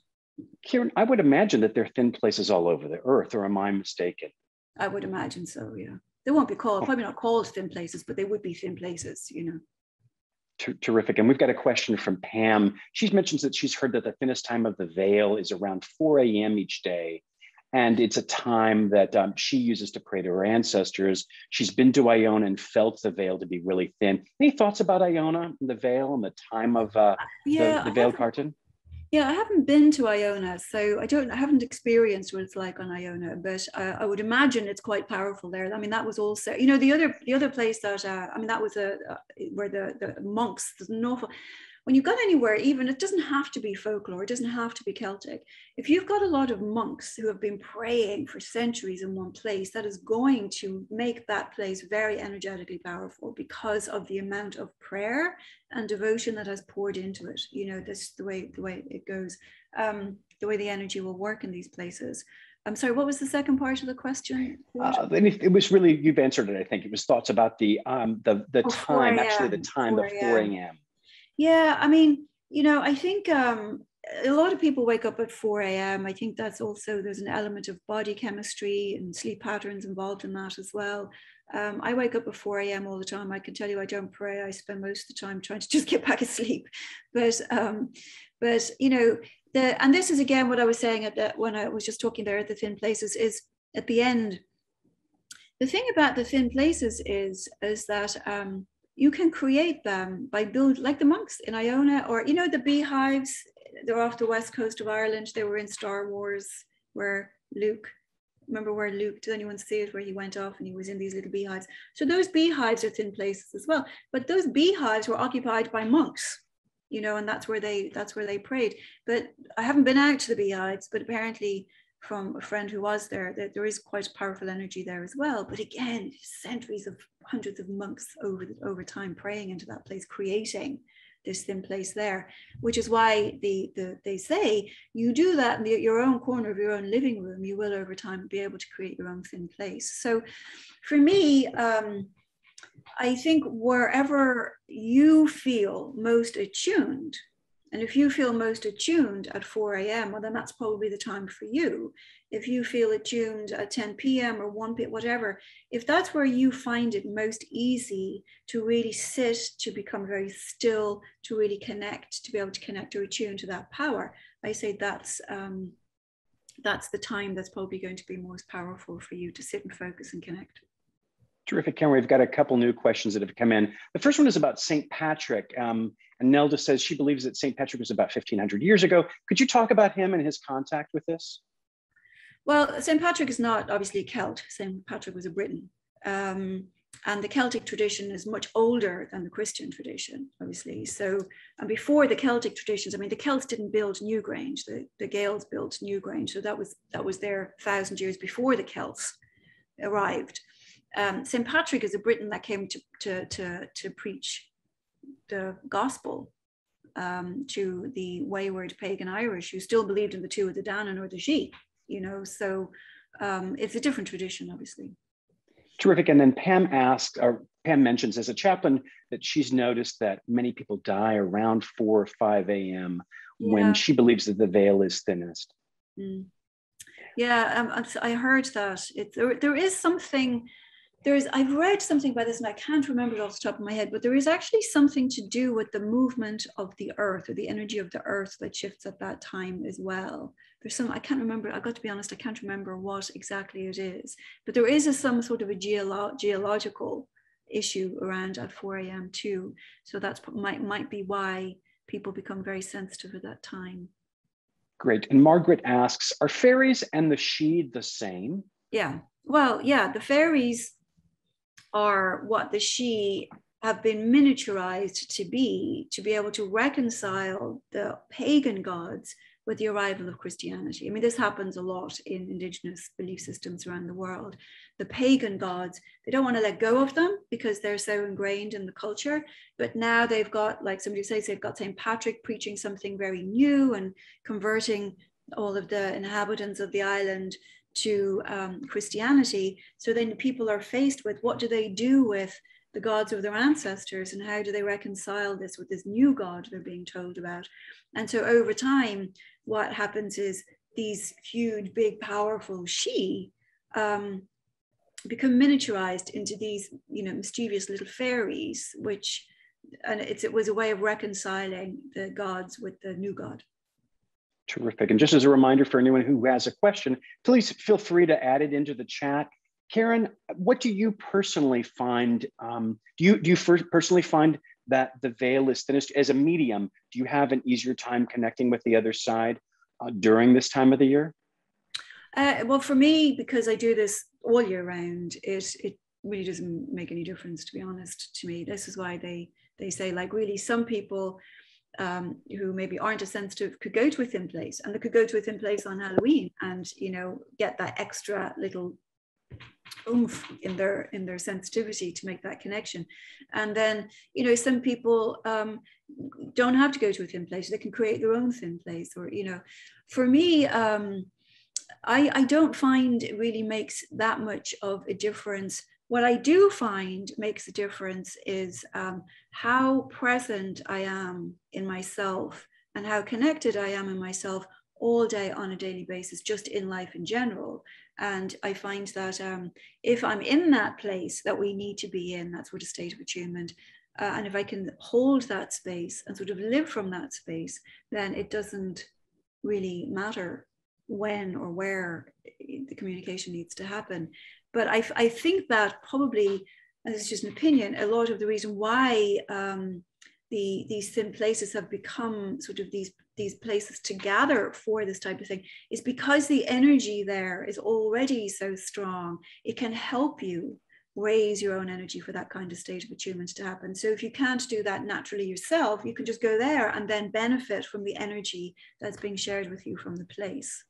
Karen, I would imagine that there are thin places all over the earth, or am I mistaken? I would imagine so, yeah. They won't be called, oh. probably not called thin places, but they would be thin places, you know terrific. And we've got a question from Pam. She mentions that she's heard that the thinnest time of the veil is around 4 a.m. each day. And it's a time that um, she uses to pray to her ancestors. She's been to Iona and felt the veil to be really thin. Any thoughts about Iona and the veil and the time of uh, yeah, the, the veil carton? Yeah, I haven't been to Iona, so I don't, I haven't experienced what it's like on Iona, but uh, I would imagine it's quite powerful there. I mean, that was also, you know, the other, the other place that, uh, I mean, that was a, uh, where the, the monks, there's an awful, when you go anywhere, even it doesn't have to be folklore, it doesn't have to be Celtic. If you've got a lot of monks who have been praying for centuries in one place, that is going to make that place very energetically powerful because of the amount of prayer and devotion that has poured into it. You know, this the way the way it goes, um, the way the energy will work in these places. I'm sorry, what was the second part of the question? Uh, it was really you've answered it. I think it was thoughts about the um, the the oh, time, actually the time, the 4 a.m. Yeah, I mean, you know, I think um, a lot of people wake up at 4 a.m. I think that's also, there's an element of body chemistry and sleep patterns involved in that as well. Um, I wake up at 4 a.m. all the time. I can tell you I don't pray. I spend most of the time trying to just get back asleep. But, um, but you know, the, and this is again what I was saying at that when I was just talking there at the thin places is at the end. The thing about the thin places is, is that um, you can create them by build like the monks in Iona or you know the beehives they're off the west coast of Ireland. They were in Star Wars where Luke remember where Luke did anyone see it where he went off and he was in these little beehives? So those beehives are thin places as well but those beehives were occupied by monks you know and that's where they that's where they prayed. But I haven't been out to the beehives but apparently from a friend who was there that there is quite a powerful energy there as well. But again, centuries of hundreds of monks over over time praying into that place, creating this thin place there, which is why the, the they say you do that in the, your own corner of your own living room, you will over time be able to create your own thin place. So for me, um, I think wherever you feel most attuned and if you feel most attuned at 4 a.m., well, then that's probably the time for you. If you feel attuned at 10 p.m. or 1 p.m., whatever, if that's where you find it most easy to really sit, to become very still, to really connect, to be able to connect or attune to that power, I say that's um, that's the time that's probably going to be most powerful for you to sit and focus and connect. Terrific, Ken. We've got a couple new questions that have come in. The first one is about St. Patrick. Um, and Nelda says she believes that St. Patrick was about 1500 years ago. Could you talk about him and his contact with this? Well, St. Patrick is not obviously a Celt. St. Patrick was a Briton. Um, and the Celtic tradition is much older than the Christian tradition, obviously. So, and before the Celtic traditions, I mean, the Celts didn't build Newgrange. The, the Gaels built Newgrange, so that was that was there thousand years before the Celts arrived um, St. Patrick is a Briton that came to, to, to, to preach the gospel um, to the wayward pagan Irish who still believed in the Tuatha Danann or the Sídhe, you know, so um, it's a different tradition, obviously. Terrific. And then Pam asked, or Pam mentions as a chaplain that she's noticed that many people die around 4 or 5 a.m. Yeah. when she believes that the veil is thinnest. Mm. Yeah, um, I heard that. It, there, there is something there's I've read something about this and I can't remember it off the top of my head, but there is actually something to do with the movement of the earth or the energy of the earth that shifts at that time as well. There's some I can't remember. I've got to be honest, I can't remember what exactly it is, but there is a, some sort of a geolo- geological issue around at 4 a.m. too. So that's might might be why people become very sensitive at that time. Great. And Margaret asks, are fairies and the Sidhe the same? Yeah. Well, yeah, the fairies are what the Sidhe have been miniaturized to be, to be able to reconcile the pagan gods with the arrival of Christianity. I mean, this happens a lot in indigenous belief systems around the world. The pagan gods, they don't want to let go of them because they're so ingrained in the culture. But now they've got, like somebody says, they've got St. Patrick preaching something very new and converting all of the inhabitants of the island to um, Christianity. So then people are faced with what do they do with the gods of their ancestors and how do they reconcile this with this new God they're being told about? And so over time, what happens is these huge, big, powerful Sidhe um, become miniaturized into these, you know, mischievous little fairies, which, and it was a way of reconciling the gods with the new God. Terrific. And just as a reminder for anyone who has a question, please feel free to add it into the chat. Karen, what do you personally find? Um, do you do you personally find that the veil is thinnest as a medium? Do you have an easier time connecting with the other side uh, during this time of the year? Uh, well, for me, because I do this all year round, it it really doesn't make any difference, to be honest. To me, this is why they they say like really some people um, who maybe aren't as sensitive could go to a thin place and they could go to a thin place on Halloween and you know get that extra little oomph in their in their sensitivity to make that connection. And then you know some people um, don't have to go to a thin place. They can create their own thin place or you know for me um, I, I don't find it really makes that much of a difference what I do find makes a difference is um, how present I am in myself and how connected I am in myself all day on a daily basis, just in life in general. And I find that um, if I'm in that place that we need to be in, that's sort of state of attunement, uh, and if I can hold that space and sort of live from that space, then it doesn't really matter when or where the communication needs to happen. But I, I think that probably, and this is just an opinion, a lot of the reason why um, the, these thin places have become sort of these, these places to gather for this type of thing is because the energy there is already so strong. It can help you raise your own energy for that kind of state of attunement to happen. So if you can't do that naturally yourself, you can just go there and then benefit from the energy that's being shared with you from the place.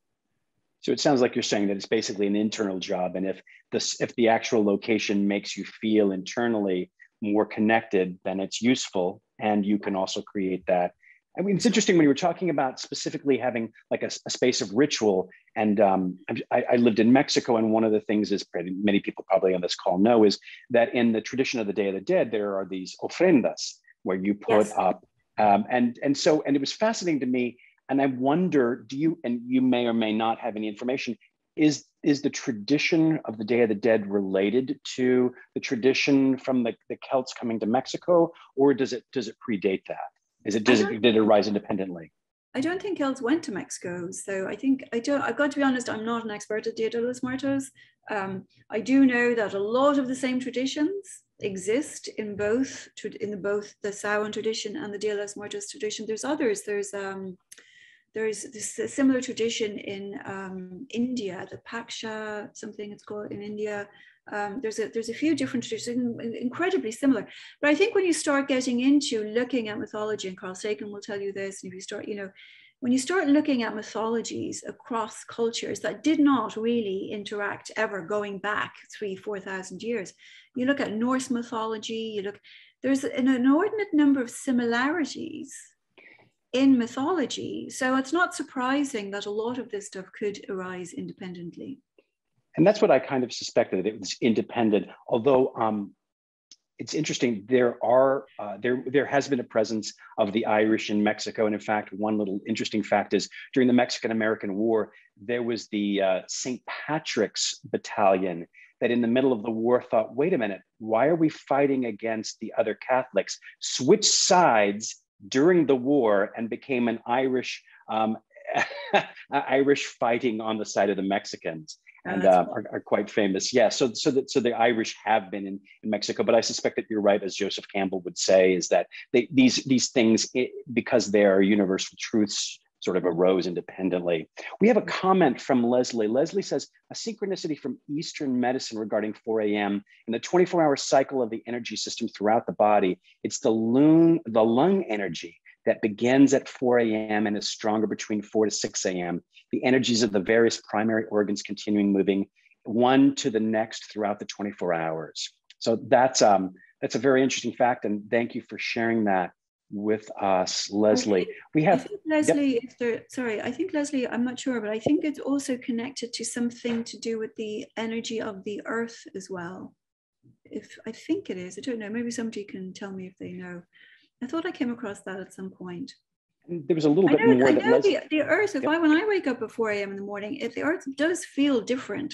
So it sounds like you're saying that it's basically an internal job, and if this if the actual location makes you feel internally more connected, then it's useful, and you can also create that. I mean, it's interesting when you were talking about specifically having like a, a space of ritual. And um, I, I, lived in Mexico, and one of the things is many people probably on this call know is that in the tradition of the Day of the Dead, there are these ofrendas where you put yes. up, um, and and so and it was fascinating to me and I wonder, do you, and you may or may not have any information, is, is the tradition of the Day of the Dead related to the tradition from the, the Celts coming to Mexico, or does it, does it predate that? Is it, does it, did it arise independently? I don't think Celts went to Mexico. So I think, I don't, I've got to be honest, I'm not an expert at Dia de los Muertos. Um, I do know that a lot of the same traditions exist in both in both the Samhain tradition and the Dia de los Muertos tradition. There's others. There's um, there's this similar tradition in um, India, the Paksha, something it's called in India. Um, there's a there's a few different traditions, incredibly similar. But I think when you start getting into looking at mythology, and Carl Sagan will tell you this, and if you start, you know, when you start looking at mythologies across cultures that did not really interact ever going back three, four thousand years, you look at Norse mythology, you look, there's an inordinate number of similarities in mythology. So it's not surprising that a lot of this stuff could arise independently. and that's what I kind of suspected it was independent. Although um, it's interesting, there are uh, there there has been a presence of the Irish in Mexico, and in fact, one little interesting fact is during the Mexican American War, there was the uh, St. Patrick's Battalion that in the middle of the war thought, wait a minute, why are we fighting against the other Catholics? Switch sides during the war and became an Irish um, Irish fighting on the side of the Mexicans and uh, are, are, quite famous. Yeah, so so that so the Irish have been in, in Mexico, but I suspect that you're right, as Joseph Campbell would say, is that they, these these things because they are universal truths sort of arose independently. We have a comment from Leslie. Leslie says a synchronicity from Eastern medicine regarding 4 a.m. in the 24-hour cycle of the energy system throughout the body. It's the lung, the lung energy that begins at 4 a.m. and is stronger between 4 to 6 a.m. The energies of the various primary organs continuing moving one to the next throughout the 24 hours. So that's um, that's a very interesting fact, and thank you for sharing that with us, Leslie. We have Leslie. Yep. If there, sorry, I think Leslie. I'm not sure, but I think it's also connected to something to do with the energy of the earth as well. If I think it is, I don't know. Maybe somebody can tell me if they know. I thought I came across that at some point. There was a little bit know, more. I know the, the earth, if yep. I, when I wake up at 4 a.m. in the morning, if the earth does feel different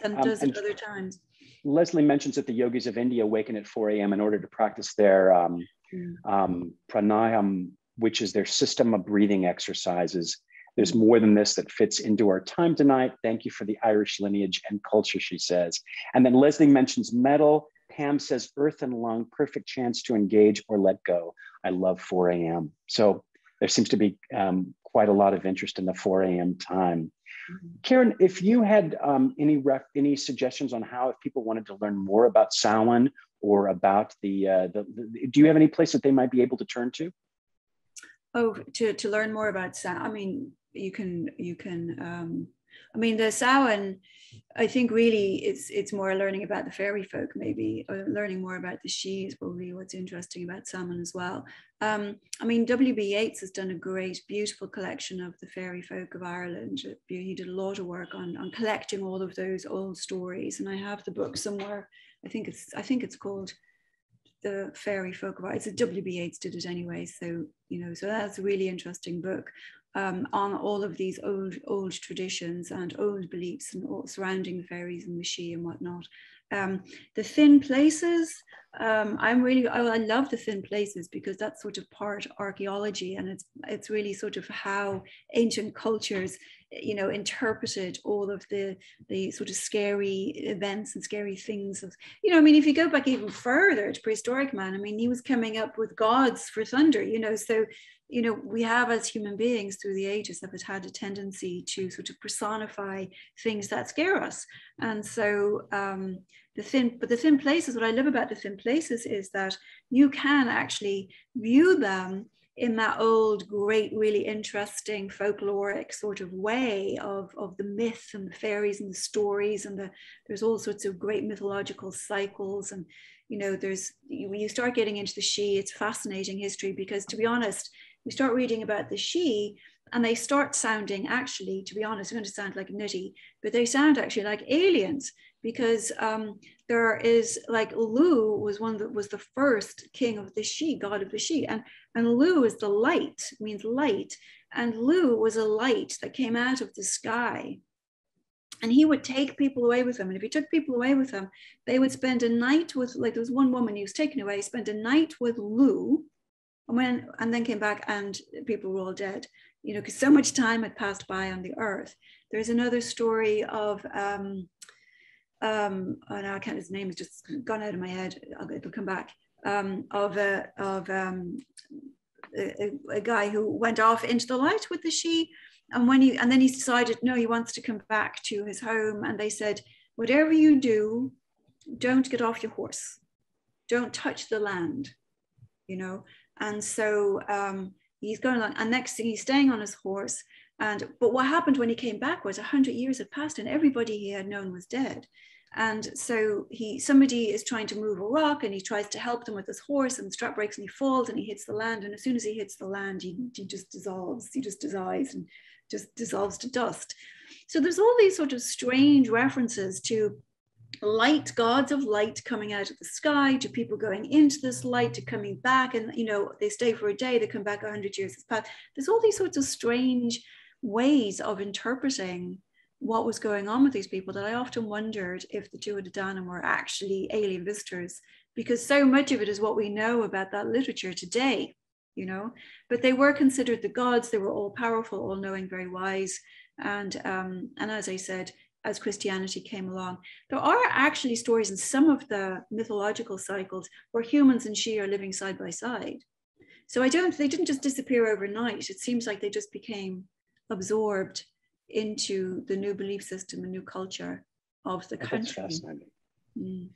than it um, does at other times. Leslie mentions that the yogis of India awaken at 4 a.m. in order to practice their um, mm. um, pranayam, which is their system of breathing exercises. There's more than this that fits into our time tonight. Thank you for the Irish lineage and culture, she says. And then Leslie mentions metal Pam says earth and lung, perfect chance to engage or let go. I love 4 a.m. So there seems to be um, quite a lot of interest in the 4 a.m. time. Mm-hmm. Karen, if you had um, any ref, any suggestions on how if people wanted to learn more about Samhain or about the, uh, the, the, do you have any place that they might be able to turn to? Oh, to, to learn more about Samhain, I mean, you can, you can, um, I mean, the Samhain, I think really it's it's more learning about the fairy folk, maybe, or learning more about the Sidhe is probably what's interesting about Samhain as well. Um, I mean, W.B. Yeats has done a great, beautiful collection of the fairy folk of Ireland. He did a lot of work on, on collecting all of those old stories, and I have the book somewhere. I think it's I think it's called the fairy folk of. It's a W.B. Yeats did it anyway, so you know, so that's a really interesting book um, on all of these old old traditions and old beliefs and all, surrounding the fairies and the Sidhe and whatnot. Um, the thin places, um, I'm really I, I, love the thin places because that's sort of part archaeology and it's it's really sort of how ancient cultures you know interpreted all of the the sort of scary events and scary things of you know i mean if you go back even further to prehistoric man i mean he was coming up with gods for thunder you know so you know, we have as human beings through the ages have had a tendency to sort of personify things that scare us. And so um, the thin, but the thin places, what I love about the thin places is that you can actually view them in that old, great, really interesting folkloric sort of way of, of the myth and the fairies and the stories. And the, there's all sorts of great mythological cycles. And, you know, there's, when you start getting into the Sidhe it's fascinating history because to be honest, you start reading about the Sidhe and they start sounding actually, to be honest, I'm going to sound like nitty, but they sound actually like aliens because um, there is like Lugh was one that was the first king of the Sidhe, god of the Sidhe, and and Lugh is the light, means light, and Lugh was a light that came out of the sky, and he would take people away with him. And if he took people away with him, they would spend a night with like there was one woman he was taken away, spent a night with Lugh, and when and then came back and people were all dead you know because so much time had passed by on the earth there's another story of um um oh no, I can't his name has just gone out of my head. It'll come back. Um of a of um a, a guy who went off into the light with the Sidhe. and when he and then he decided no he wants to come back to his home. And they said whatever you do don't get off your horse. Don't touch the land you know? And so um, he's going along, and next thing he's staying on his horse. And but what happened when he came back was hundred years had passed, and everybody he had known was dead. And so he somebody is trying to move a rock and he tries to help them with his horse and the strap breaks and he falls and he hits the land. And as soon as he hits the land, he, he just dissolves, he just dissolves and just dissolves to dust. So there's all these sort of strange references to light gods of light coming out of the sky to people going into this light to coming back and you know they stay for a day they come back 100 years has passed there's all these sorts of strange ways of interpreting what was going on with these people that I often wondered if the Tuatha Dé Danann were actually alien visitors, because so much of it is what we know about that literature today, you know. But they were considered the gods, they were all powerful, all knowing, very wise. And, um, and as I said, as Christianity came along, there are actually stories in some of the mythological cycles where humans and Sidhe are living side by side. So I don't, they didn't just disappear overnight. It seems like they just became absorbed into the new belief system and new culture of the country. That's fascinating. Mm.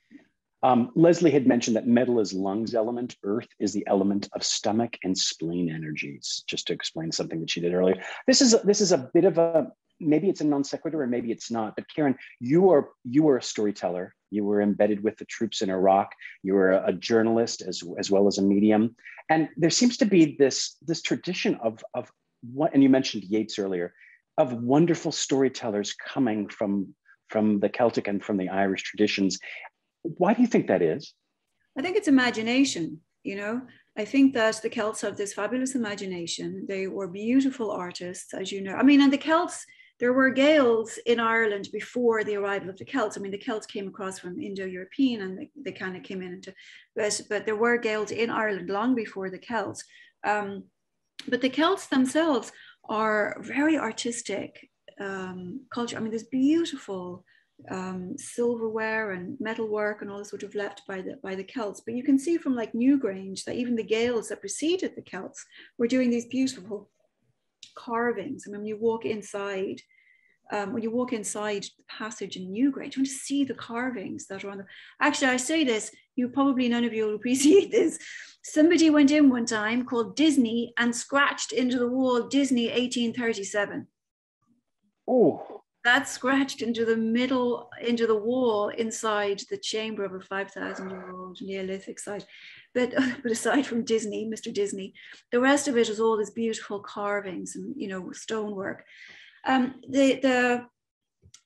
Um, Leslie had mentioned that metal is lungs element, earth is the element of stomach and spleen energies, just to explain something that she did earlier. This is a, this is a bit of a maybe it's a non sequitur or maybe it's not. But Karen, you are you are a storyteller. You were embedded with the troops in Iraq. You were a, a journalist as as well as a medium. And there seems to be this this tradition of of what. And you mentioned Yeats earlier of wonderful storytellers coming from from the Celtic and from the Irish traditions. Why do you think that is? I think it's imagination. You know, I think that the Celts have this fabulous imagination. They were beautiful artists, as you know. I mean, and the Celts, there were Gaels in Ireland before the arrival of the Celts. I mean, the Celts came across from Indo-European and they, they kind of came in into, but, but there were Gaels in Ireland long before the Celts. Um, but the Celts themselves are very artistic um, culture. I mean, there's beautiful um, silverware and metalwork and all this sort of left by the by the Celts. But you can see from like Newgrange that even the Gaels that preceded the Celts were doing these beautiful carvings. I mean, when you walk inside, um, when you walk inside the passage in Newgrange, you want to see the carvings that are on the. Actually, I say this, you probably none of you will appreciate this. Somebody went in one time called Disney and scratched into the wall Disney 1837. Oh. That scratched into the middle, into the wall inside the chamber of a 5,000 year old Neolithic site. But, but aside from Disney, Mr. Disney, the rest of it is all these beautiful carvings and, you know, stonework. Um, the, the,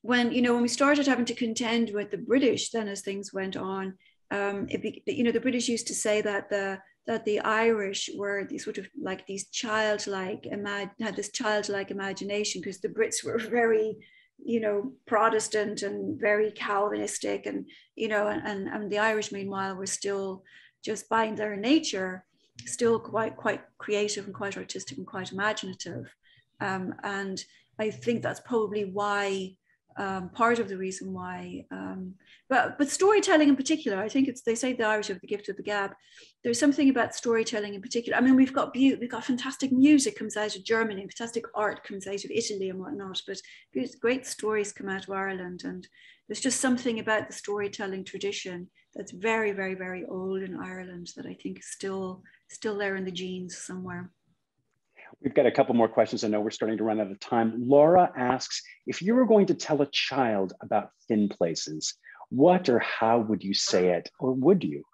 when, you know, when we started having to contend with the British, then as things went on, um, it, you know, the British used to say that the that the Irish were these sort of like these childlike, had this childlike imagination because the Brits were very, you know, Protestant and very Calvinistic, and you know, and, and, and the Irish meanwhile were still just by their nature still quite quite creative and quite artistic and quite imaginative, um, and I think that's probably why um, part of the reason why. Um, but but storytelling in particular, I think it's they say the Irish have the gift of the gab. There's something about storytelling in particular. I mean, we've got beauty, we've got fantastic music comes out of Germany, fantastic art comes out of Italy and whatnot. But great stories come out of Ireland, and there's just something about the storytelling tradition that's very very very old in Ireland that I think is still still there in the genes somewhere. We've got a couple more questions. I know we're starting to run out of time. Laura asks, if you were going to tell a child about thin places, what or how would you say it, or would you?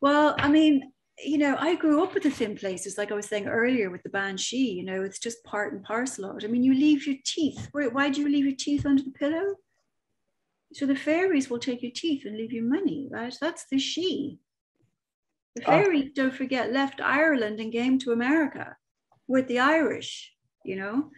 Well, I mean, you know, I grew up with the thin places, like I was saying earlier with the banshee, you know, it's just part and parcel of it. I mean, you leave your teeth. Why do you leave your teeth under the pillow? So the fairies will take your teeth and leave you money, right? That's the Sidhe. The ah. fairies, oh. don't forget, left Ireland and came to America with the Irish, you know.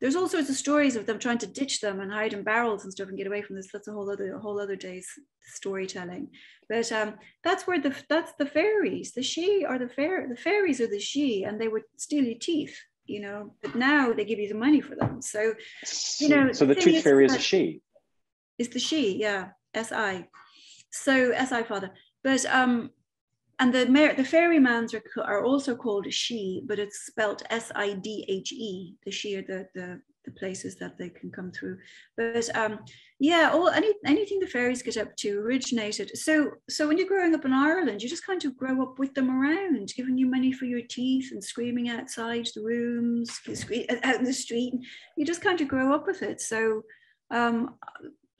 There's all sorts of stories of them trying to ditch them and hide in barrels and stuff and get away from this. That's a whole other a whole other day's storytelling. But um, that's where the that's the fairies. The Sidhe are the fair the fairies are the Sidhe, and they would steal your teeth, you know. But now they give you the money for them. So, you know. So the, the tooth fairy is a she. Is the she? yeah, S I. So S I father. But um, and the the fairy mounds are, are also called Sidhe, but it's spelt S-I-D-H-E. The Sidhe are the, the, the places that they can come through. But um, yeah, all any anything the fairies get up to originated. So so when you're growing up in Ireland, you just kind of grow up with them around, giving you money for your teeth and screaming outside the rooms, out in the street. You just kind of grow up with it. So um,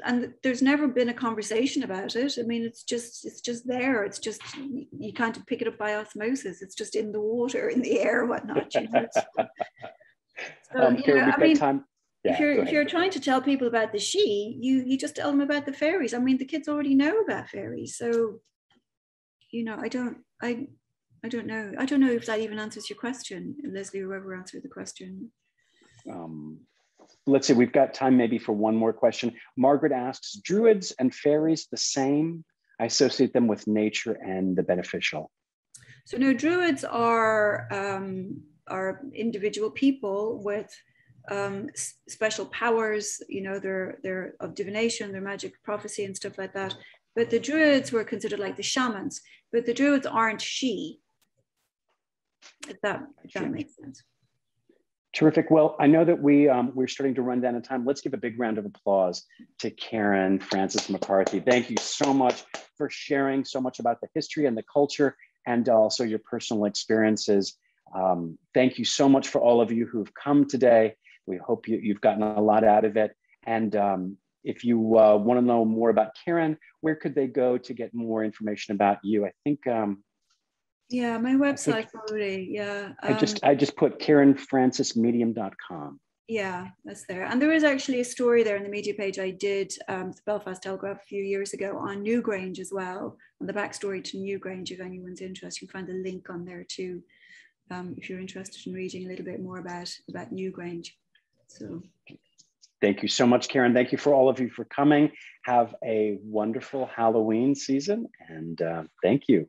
and there's never been a conversation about it. I mean, it's just it's just there. It's just you can't pick it up by osmosis. It's just in the water, in the air, whatnot. You know? so, um, you know, I mean, time. Yeah, if you're if you're trying to tell people about the Sidhe you you just tell them about the fairies. I mean, the kids already know about fairies, so you know, I don't I I don't know. I don't know if that even answers your question, Leslie, whoever answered the question. Um, let's see, we've got time maybe for one more question. Margaret asks, druids and fairies the same? I associate them with nature and the beneficial. So no, druids are, um, are individual people with um, special powers, you know, they're, they're of divination, they're magic prophecy and stuff like that. But the druids were considered like the shamans, but the druids aren't Sidhe. If that, if that makes sense. Terrific. Well, I know that we um, we're starting to run down of time. Let's give a big round of applause to Karen Frances McCarthy. Thank you so much for sharing so much about the history and the culture, and also your personal experiences. Um, thank you so much for all of you who've come today. We hope you, have gotten a lot out of it. And um, if you uh, want to know more about Karen, where could they go to get more information about you? I think um, yeah, my website already. Yeah. Um, I just I just put KarenFrancesMedium.com. Yeah, that's there. And there is actually a story there in the media page I did um, the Belfast Telegraph a few years ago on Newgrange as well, and the backstory to Newgrange. If anyone's interested, you can find the link on there too, um, if you're interested in reading a little bit more about about Newgrange. So. Thank you so much, Karen. Thank you for all of you for coming. Have a wonderful Halloween season, and uh, thank you.